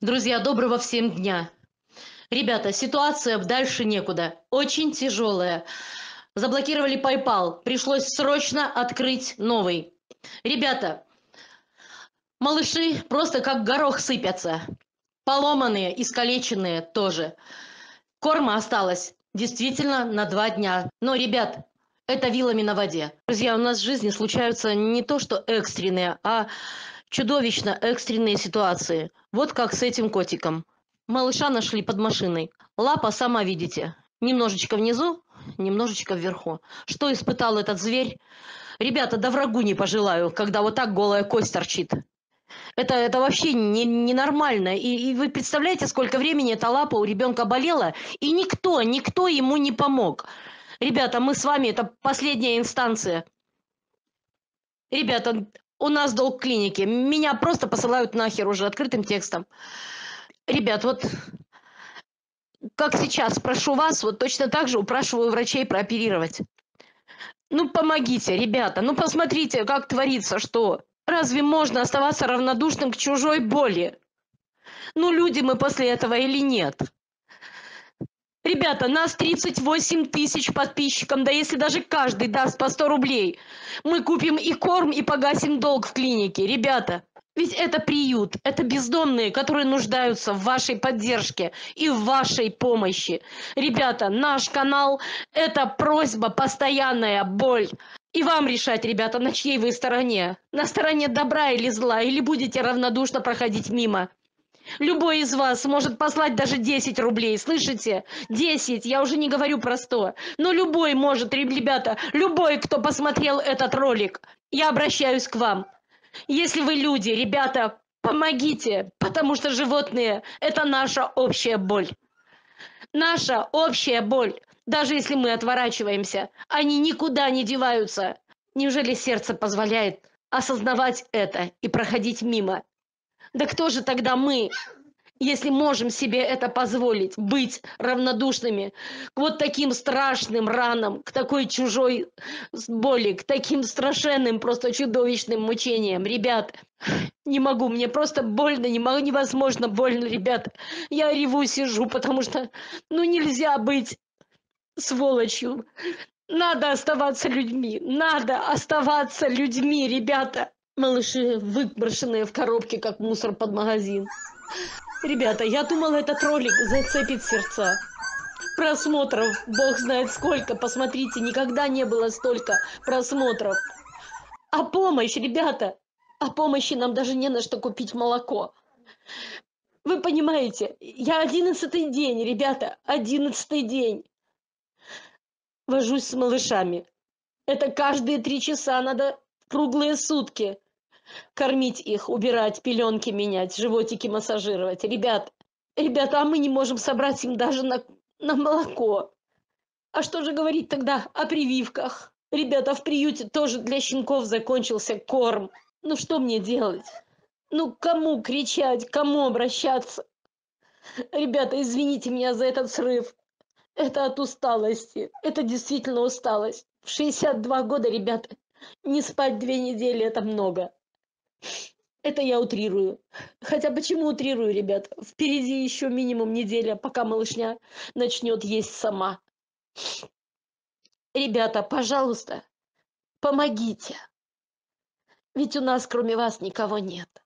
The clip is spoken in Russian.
Друзья, доброго всем дня. Ребята, ситуация дальше некуда. Очень тяжелая. Заблокировали PayPal. Пришлось срочно открыть новый. Ребята, малыши просто как горох сыпятся. Поломанные, искалеченные тоже. Корма осталось действительно на два дня. Но, ребят, это вилами на воде. Друзья, у нас в жизни случаются не то что экстренные, а чудовищно экстренные ситуации. Вот как с этим котиком. Малыша нашли под машиной. Лапа, сама видите, немножечко внизу, немножечко вверху. Что испытал этот зверь? Ребята, да врагу не пожелаю, когда вот так голая кость торчит. Это, это вообще не, ненормально. И, и вы представляете, сколько времени эта лапа у ребенка болела, и никто, никто ему не помог. Ребята, мы с вами, это последняя инстанция. Ребята, у нас долг клиники. Меня просто посылают нахер уже открытым текстом. Ребят, вот как сейчас прошу вас, вот точно так же упрашиваю врачей прооперировать. Ну, помогите, ребята, ну посмотрите, как творится, что. Разве можно оставаться равнодушным к чужой боли? Ну, люди мы после этого или нет? Ребята, нас 38 тысяч подписчиков, да если даже каждый даст по 100 рублей, мы купим и корм, и погасим долг в клинике. Ребята, ведь это приют, это бездомные, которые нуждаются в вашей поддержке и в вашей помощи. Ребята, наш канал – это просьба, постоянная боль. И вам решать, ребята, на чьей вы стороне. На стороне добра или зла, или будете равнодушно проходить мимо. Любой из вас может послать даже 10 рублей, слышите? 10, я уже не говорю про 100. Но любой может, ребята, любой, кто посмотрел этот ролик, я обращаюсь к вам. Если вы люди, ребята, помогите, потому что животные – это наша общая боль. Наша общая боль. Даже если мы отворачиваемся, они никуда не деваются. Неужели сердце позволяет осознавать это и проходить мимо? Да кто же тогда мы, если можем себе это позволить, быть равнодушными к вот таким страшным ранам, к такой чужой боли, к таким страшенным, просто чудовищным мучениям. Ребят, не могу, мне просто больно, не могу, невозможно больно, ребят. Я реву, сижу, потому что, ну, нельзя быть сволочью. Надо оставаться людьми, надо оставаться людьми, ребята малыши выброшенные в коробке как мусор под магазин. Ребята я думала этот ролик зацепит сердца. Просмотров бог знает сколько. Посмотрите никогда не было столько просмотров. А помощь ребята а помощи нам даже не на что купить молоко. Вы понимаете я одиннадцатый день ребята одиннадцатый день вожусь с малышами. Это каждые три часа надо круглые сутки кормить их, убирать, пеленки менять, животики массажировать. Ребят, ребята, а мы не можем собрать им даже на, на молоко. А что же говорить тогда о прививках? Ребята, в приюте тоже для щенков закончился корм. Ну что мне делать? Ну кому кричать, кому обращаться? Ребята, извините меня за этот срыв. Это от усталости. Это действительно усталость. В 62 года, ребята, не спать две недели – это много. Это я утрирую. Хотя почему утрирую, ребят? Впереди еще минимум неделя, пока малышня начнет есть сама. Ребята, пожалуйста, помогите. Ведь у нас кроме вас никого нет.